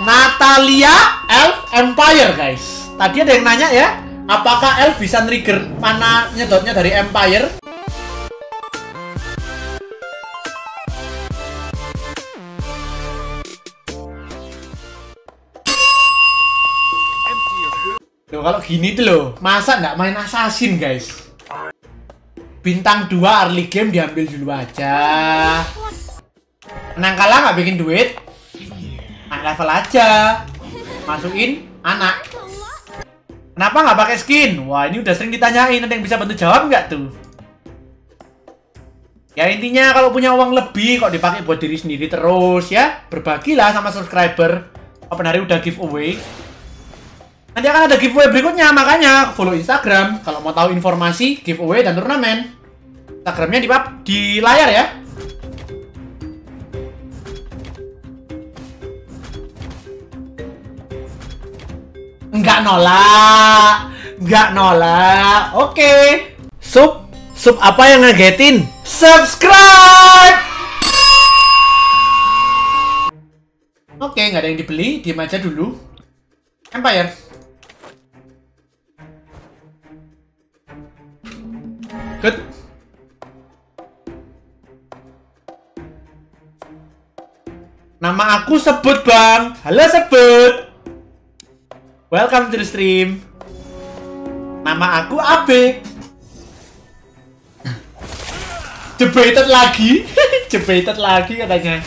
Natalia Elf Empire guys. Tadi ada yang nanya ya, apakah Elf bisa trigger mana nyedotnya dari Empire? Loh kalau gini tuh loh, masa nggak main assassin guys? Bintang 2 early game diambil dulu aja. Menang kalah nggak bikin duit, naik level aja. Masukin anak. Kenapa nggak pakai skin? Wah ini udah sering ditanyain, ada yang bisa bantu jawab nggak tuh? Ya intinya kalau punya uang lebih kok dipakai buat diri sendiri terus ya berbagilah sama subscriber. Kapan hari udah giveaway. Nanti akan ada giveaway berikutnya, makanya follow Instagram kalau mau tahu informasi giveaway dan turnamen. Instagramnya di di layar ya. Enggak nolak, enggak nolak. Oke. Sup, sup apa yang ngagetin? Subscribe. Oke, nggak ada yang dibeli, diem aja dulu. Empire. Good. Nama aku sebut bang. Halo sebut. Welcome to the stream. Nama aku Abe. Debated lagi. Debated lagi katanya.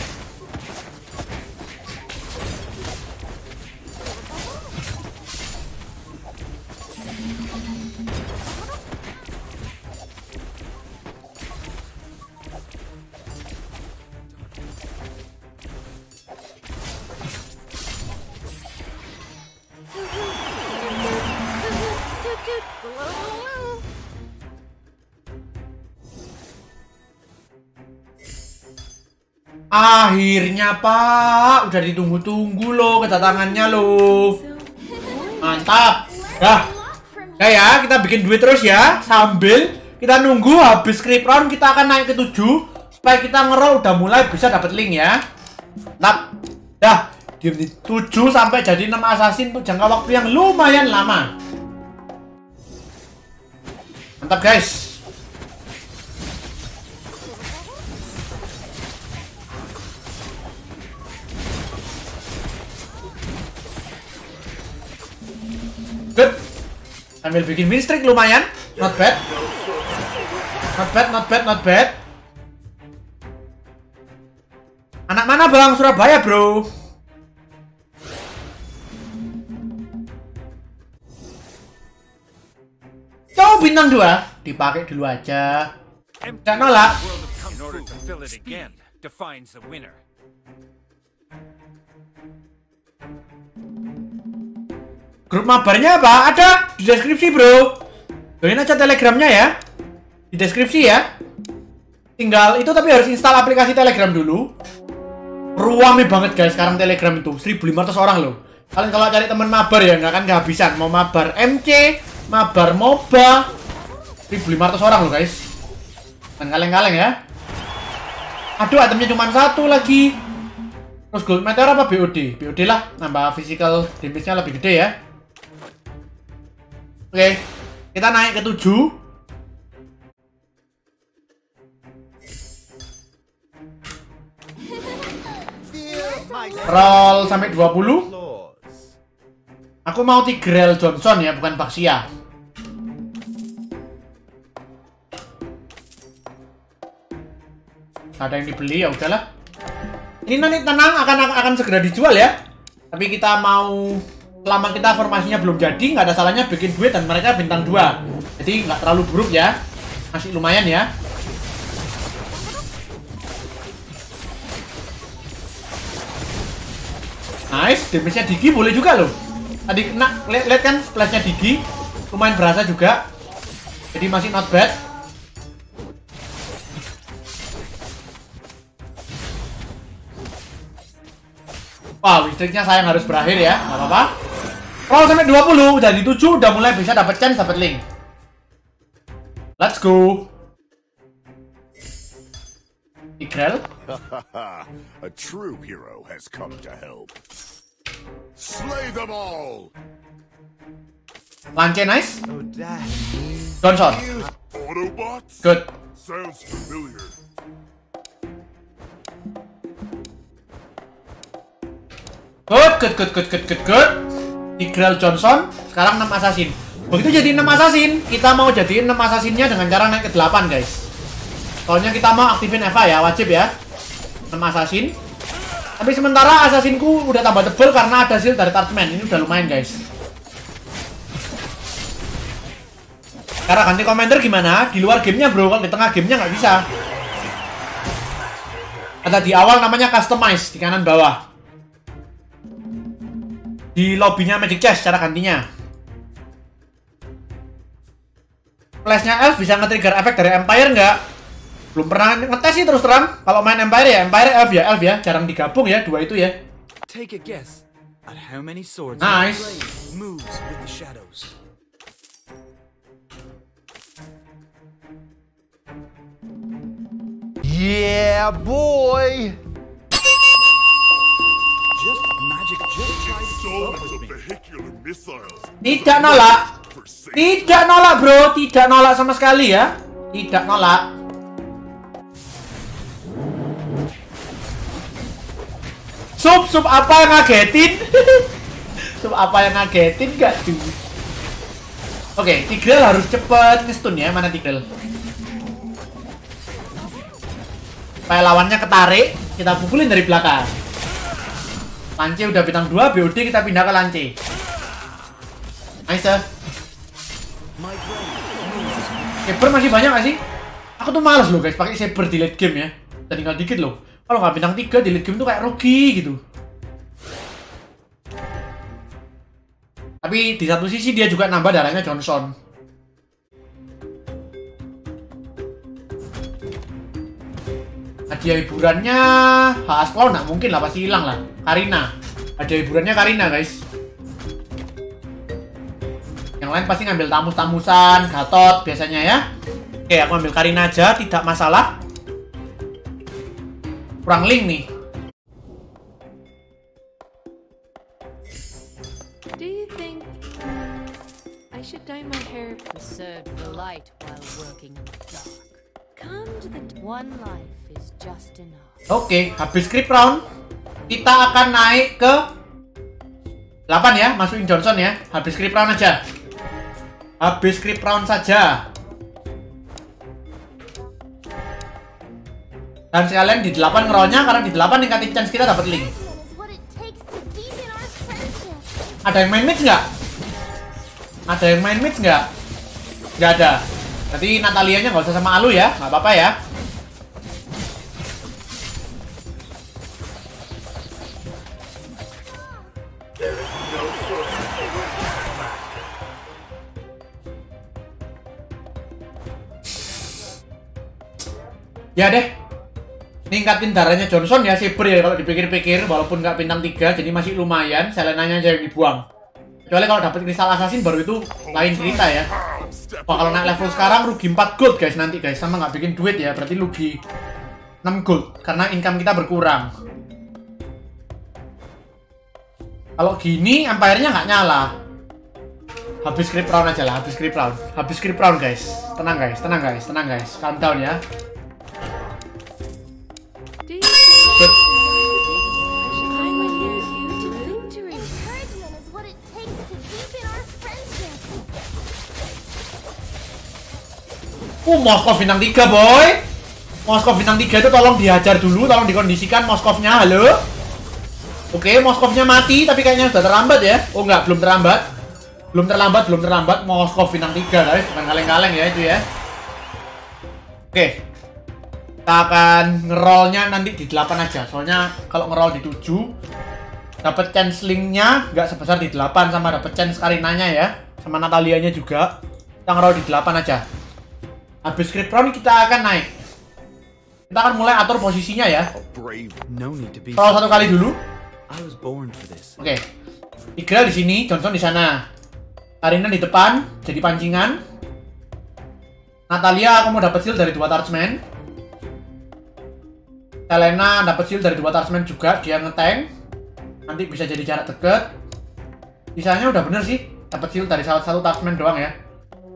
Akhirnya pak, udah ditunggu-tunggu loh kedatangannya loh. Mantap. Dah. Ya ya, kita bikin duit terus ya. Sambil kita nunggu habis script round kita akan naik ke 7 supaya kita ngerol udah mulai bisa dapat link ya. Mantap. Dah, di 7 sampai jadi 6 assassin tuh jangka waktu yang lumayan lama. Mantap guys. Sambil bikin win streak lumayan. Not bad. Not bad, not bad, not bad. Anak mana bang? Surabaya bro. Coba bintang dua dipakai dulu aja. Jangan nolak. Grup mabarnya apa? Ada di deskripsi bro. Join aja telegramnya ya. Di deskripsi ya. Tinggal itu tapi harus install aplikasi telegram dulu. Ruame banget guys sekarang telegram itu. 1500 orang loh. Kalian kalau cari teman mabar ya nggak akan kehabisan. Mau mabar MC, mabar MOBA. 1500 orang loh guys. Dan kaleng-kaleng ya. Aduh itemnya cuma satu lagi. Terus gold meteor apa BOD? BOD lah, nambah physical damage-nya lebih gede ya. Oke, kita naik ke 7. Roll sampai 20. Aku mau Tigrel Johnson ya, bukan Baxia. Ada yang dibeli ya udahlah. Ini nanti tenang akan akan segera dijual ya. Tapi kita mau selama kita formasinya belum jadi nggak ada salahnya bikin duit dan mereka bintang 2 jadi nggak terlalu buruk ya. Masih lumayan ya. Nice damage-nya Digi boleh juga loh. Tadi kena lihat, lihat kan splash-nya Digi. Lumayan berasa juga. Jadi masih not bad. Wah, listriknya sayang harus berakhir ya, nggak apa-apa. Kalau sampai 20, udah di 7, udah mulai bisa dapat chance dapat link. Let's go. Ikrel. A true hero has come to help. Slay them all! Lance nice. Oh. Johnson. Autobots? Good. Sounds familiar. Good, good, good, good, good, good, good. Tigral Johnson, sekarang 6 assassin. Begitu jadi 6 assassin, kita mau jadiin 6 assassinnya dengan cara naik ke 8, guys. Soalnya kita mau aktifin Eva ya, wajib ya. 6 assassin. Tapi sementara assassin-ku udah tambah tebel karena ada shield dari Tartman. Ini udah lumayan, guys. Cara ganti komentar gimana? Di luar gamenya bro, kalau di tengah gamenya nggak bisa. Ada di awal namanya customize di kanan bawah di lobbynya Magic Chess cara gantinya. Flashnya Elf bisa nge-trigger efek dari Empire nggak? Belum pernah ngetes sih terus terang. Kalau main Empire ya Empire Elf ya Elf ya, jarang digabung ya dua itu ya. Take a guess at how many swords Nice. moves with the shadows. Yeah, boy! Just Tidak nolak, tidak nolak bro, tidak nolak sama sekali ya, tidak nolak. Sup, sup apa yang ngagetin? sup apa yang ngagetin gak tuh? Oke, Tigreal harus cepet ngestun ya, mana Tigreal? Supaya lawannya ketarik, kita pukulin dari belakang. Lance udah bintang 2, BOD kita pindah ke Lance. Nice Saber masih banyak gak sih? Aku tuh males loh guys pakai saber di late game ya. Dan tinggal dikit loh. Kalau nggak bintang 3 di late game tuh kayak rugi gitu. Tapi di satu sisi dia juga nambah darahnya Johnson. Hadiah hiburannya Haas Clown nggak mungkin lah pasti hilang lah. Karina. Hadiah hiburannya Karina guys. Yang lain pasti ngambil tamus-tamusan, gatot biasanya ya. Oke, aku ambil Karina aja, tidak masalah. Kurang link nih. Do you think I should dye my hair? Preserve the light while working in the dark. Oke, habis script round, kita akan naik ke 8 ya, masukin Johnson ya. Habis script round aja. Habis script round saja. Dan sekalian di 8 ngerolnya karena di 8 ningkatin chance kita dapat link. Ada yang main mix nggak? Ada yang main mix nggak? Nggak ada. Berarti Natalianya nggak usah sama Alu ya, nggak apa-apa ya. Ya deh, ningkatin darahnya Johnson ya Saber ya kalau dipikir-pikir walaupun nggak bintang 3 jadi masih lumayan Selenanya aja yang dibuang kecuali kalau dapat kristal assassin baru itu lain cerita ya Wah kalau naik level sekarang rugi 4 gold guys. Nanti guys sama nggak bikin duit ya berarti rugi 6 gold karena income kita berkurang. Kalau gini empire-nya nggak nyala. Habis script round aja lah habis script round. Habis script round guys. Tenang guys tenang guys tenang guys. Calm down ya Uh, Moskov bintang 3, boy. Moskov bintang 3 itu tolong dihajar dulu, tolong dikondisikan Moskovnya, halo. Oke, Moskovnya mati, tapi kayaknya sudah terlambat ya. Oh enggak, belum terlambat. Belum terlambat, belum terlambat. Moskov bintang 3, guys. Bukan kaleng-kaleng ya itu ya. Oke. Kita akan ngerolnya nanti di 8 aja. Soalnya kalau ngerol di 7 dapat chance linknya nggak sebesar di 8 sama dapat chance Karinanya ya. Sama Natalianya juga. Kita ngerol di 8 aja. Habis script round kita akan naik. Kita akan mulai atur posisinya ya. Kalau satu kali dulu. Oke. Tigra di sini, Johnson di sana. Karina di depan, jadi pancingan. Natalia aku mau dapat shield dari dua Tartsman. Selena dapat shield dari dua Tartsman juga, dia ngetank. Nanti bisa jadi jarak deket. Sisanya udah bener sih. Dapat shield dari salah satu taskman doang ya.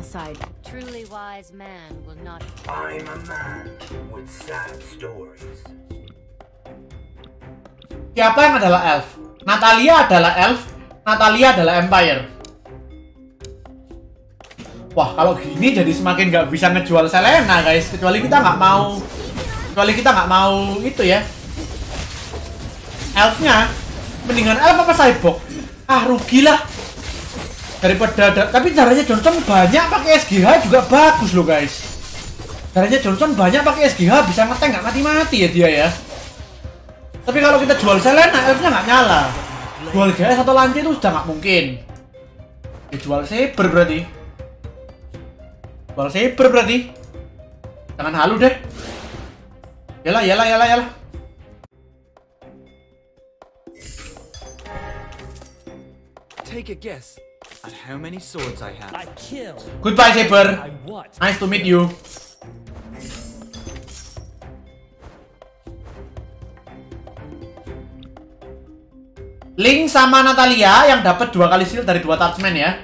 Aside, truly wise man will not I'm a man with sad stories. Siapa yang adalah elf? Natalia adalah elf, Natalia adalah empire. Wah, kalau gini jadi semakin nggak bisa ngejual Selena, guys. Kecuali kita nggak mau, kecuali kita nggak mau itu ya. Elfnya, mendingan elf apa cyborg? Ah, rugilah. Daripada ada, tapi caranya Johnson banyak pakai SGH juga bagus loh, guys. Caranya Johnson banyak pakai SGH bisa ngeteng nggak mati-mati ya dia ya. Tapi kalau kita jual Selena, elfnya nggak nyala. Jual GS atau lanci itu sudah nggak mungkin. Ya, jual Saber berarti. Jual Saber berarti. Jangan halu deh. Yalah, yalah, yalah, yalah. Take a guess at how many swords I have. I kill. Goodbye Saber. Nice to meet you. Link sama Natalia yang dapat dua kali shield dari dua touchman ya.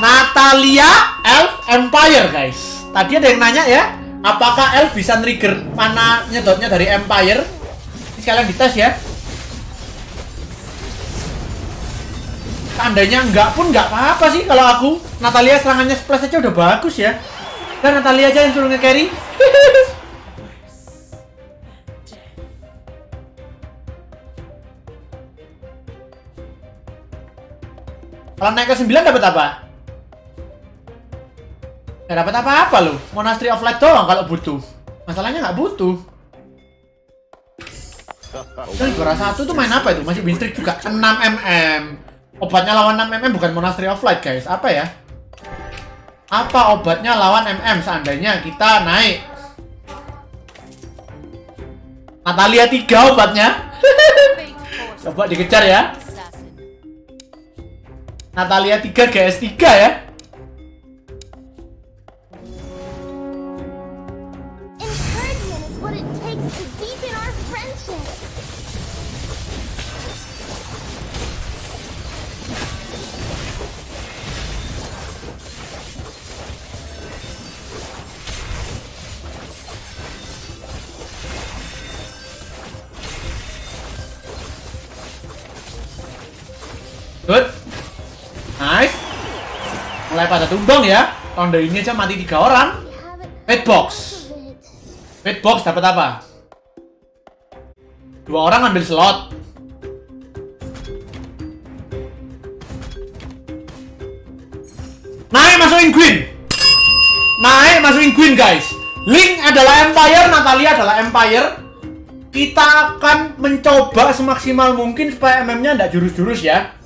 Natalia Elf Empire guys. Tadi ada yang nanya ya, apakah Elf bisa trigger mana nyedotnya dari Empire? Ini sekalian dites ya. Seandainya enggak pun enggak apa-apa sih kalau aku. Natalia serangannya splash aja udah bagus ya. Dan Natalia aja yang suruh nge-carry. Kalau naik ke 9 dapat apa? Ya dapat apa-apa loh. Monastery of Light doang kalau butuh. Masalahnya nggak butuh. Dan juara satu tuh main apa itu? Masih win streak juga 6 mm. Obatnya lawan 6 mm bukan Monastery of Light guys. Apa ya? Apa obatnya lawan mm seandainya kita naik? Natalia 3 obatnya. Coba dikejar ya. Natalia 3 GS 3 ya. Mulai pada tumbang ya. Ronde ini aja mati tiga orang. Red box. Red box dapat apa? Dua orang ambil slot. Naik masukin Queen. Naik masukin Queen guys. Link adalah Empire, Natalia adalah Empire. Kita akan mencoba semaksimal mungkin supaya MM-nya nggak jurus-jurus ya.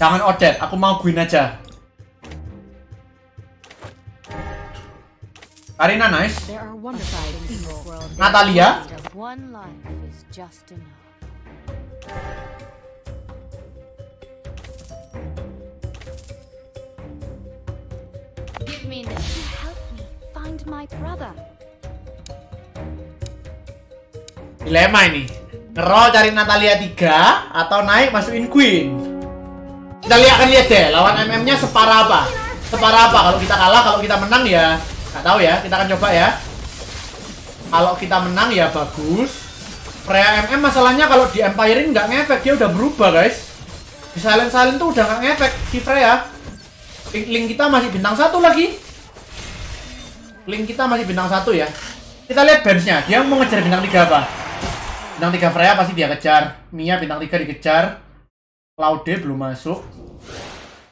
Jangan Odet, aku mau Queen aja. Karina nice. Natalia. Give me this. Help me find my brother. Dilema ini. Ngerol cari Natalia 3 atau naik masukin Queen. Kita lihat akan lihat deh lawan MM-nya separah apa. Separah apa kalau kita kalah, kalau kita menang ya nggak tahu ya. Kita akan coba ya. Kalau kita menang ya bagus. Freya MM masalahnya kalau di Empirein nggak ngefek, dia udah berubah guys. Di Silent Silent tuh udah nggak ngefek si Freya. Link, kita masih bintang satu lagi. Link kita masih bintang satu ya. Kita lihat benchnya. Dia mau ngejar bintang tiga apa? Bintang 3 Freya pasti dia kejar. Mia bintang 3 dikejar. Laude belum masuk.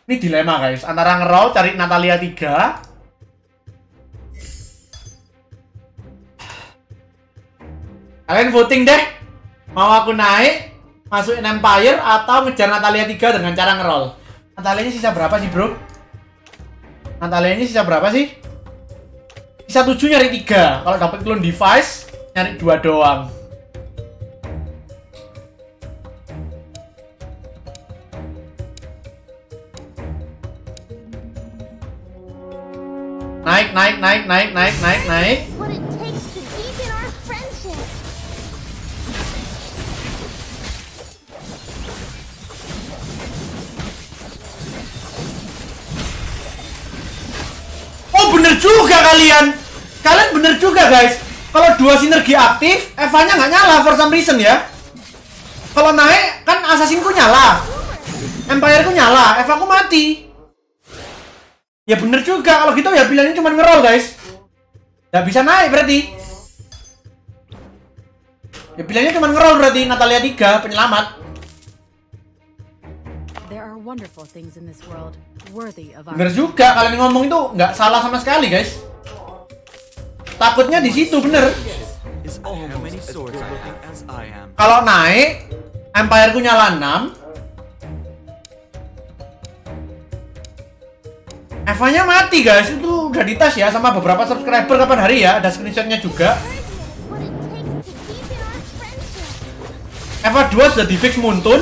Ini dilema guys, antara ngerol cari Natalia 3 Kalian voting deh Mau aku naik Masukin Empire atau ngejar Natalia 3 dengan cara ngerol nya sisa berapa sih bro? Natalia nya sisa berapa sih? Sisa 7 nyari 3 Kalau dapat clone device Nyari 2 doang Naik, naik, naik, naik, naik, naik, naik. Oh bener juga kalian. Kalian bener juga guys. Kalau dua sinergi aktif, Eva-nya nggak nyala for some reason ya. Kalau naik kan Assassin-ku nyala. Empire-ku nyala, Eva-ku mati. Ya bener juga kalau gitu ya pilihannya cuma ngerol guys. Nggak bisa naik berarti. Ya pilihannya cuma ngerol berarti Natalia 3 penyelamat. Bener juga kalian ngomong itu nggak salah sama sekali guys. Takutnya di situ bener. Kalau naik, Empire-ku nyala 6. Eva-nya mati guys, itu udah dites ya sama beberapa subscriber kapan hari ya, ada screenshotnya juga. Eva 2 sudah di fix Muntun.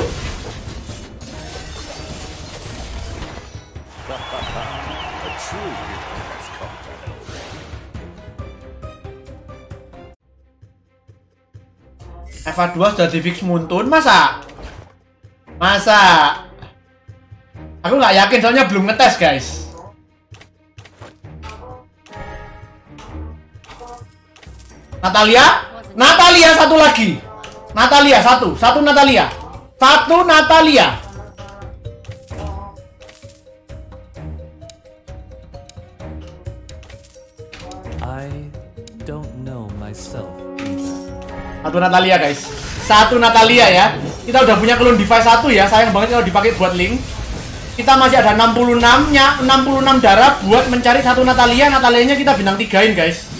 Eva 2 sudah di fix Muntun, masa? Masa? Aku nggak yakin soalnya belum ngetes guys. Natalia, Natalia satu lagi. Natalia satu, satu Natalia, satu Natalia. I don't know myself. Satu Natalia guys, satu Natalia ya. Kita udah punya clone device satu ya, sayang banget kalau dipakai buat link. Kita masih ada 66 nya, 66 darah buat mencari satu Natalia. Natalianya kita bintang tigain guys.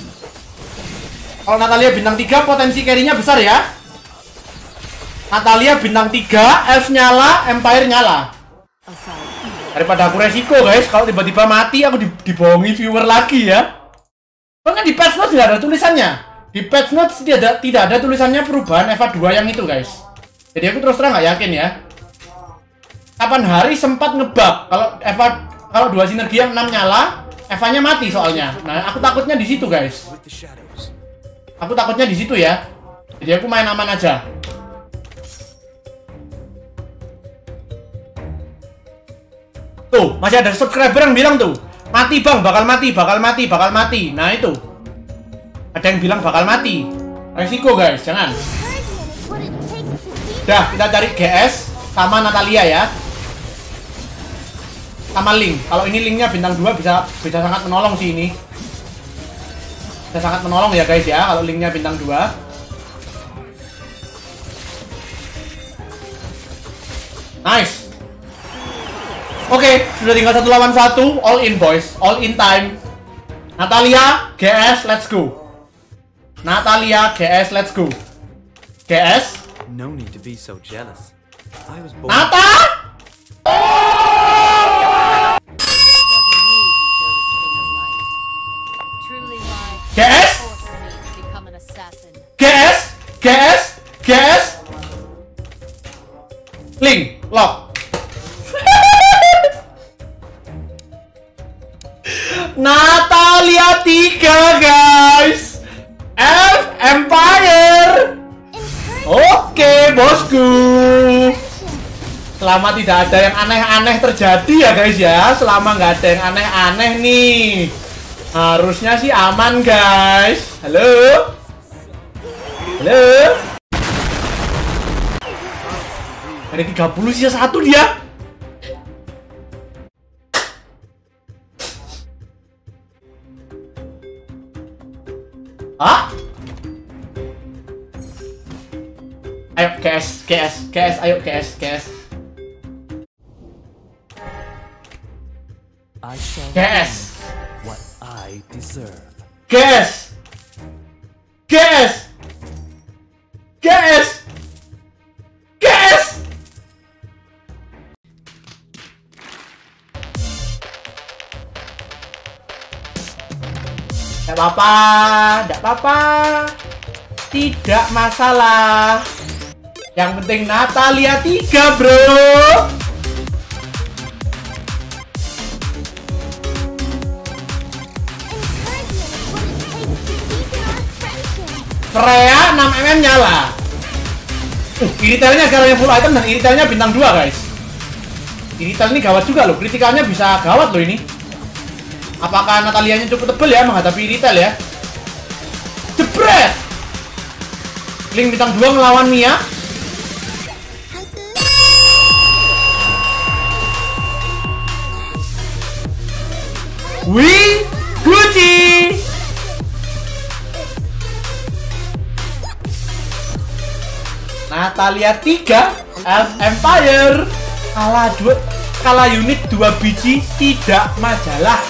Kalau Natalia bintang 3 potensi carry-nya besar ya. Natalia bintang 3, Elf nyala, Empire nyala. Daripada aku resiko guys, kalau tiba-tiba mati aku di- dibohongi viewer lagi ya. Soalnya di patch notes tidak ada tulisannya. Di patch notes tidak ada, tidak ada tulisannya perubahan Eva 2 yang itu guys. Jadi aku terus terang nggak yakin ya. Kapan hari sempat ngebug kalau Eva kalau dua sinergi yang 6 nyala, Eva-nya mati soalnya. Nah, aku takutnya di situ guys. Aku takutnya di situ ya. Jadi aku main aman aja. Tuh, masih ada subscriber yang bilang tuh, mati bang, bakal mati, bakal mati, bakal mati. Nah itu, ada yang bilang bakal mati. Resiko guys, jangan. Dah, kita cari GS sama Natalia ya. Sama Link. Kalau ini linknya bintang 2 bisa bisa sangat menolong sih ini. Bisa sangat menolong ya guys ya kalau linknya bintang 2. Nice. Oke, sudah tinggal satu lawan satu. All in boys, all in time. Natalia, GS, let's go. Natalia, GS, let's go. GS, No need to be so jealous. I was born. Nata! GS? GS? Link, lock. Natalia 3 guys. F Empire. Oke, bosku. Selama tidak ada yang aneh-aneh terjadi ya guys ya. Selama nggak ada yang aneh-aneh nih. Harusnya sih aman guys. Halo? Halo? Ada 30 sisa satu dia. Hah? Ayo KS, KS, KS, ayo KS, KS. Win what I deserve. GS. Apa-apa, tidak apa-apa. Tidak masalah. Yang penting Natalia 3, bro. Freya 6mm nyala. Uh, iritalnya sekarang yang full item dan iritalnya bintang 2, guys. Irital ini gawat juga loh, kritikalnya bisa gawat loh ini. Apakah Natalianya cukup tebel ya menghadapi irital ya? Jebret! Link bintang 2 melawan Mia. Wih, Gucci! Natalia 3 Elf Empire kalah kalah unit dua biji tidak majalah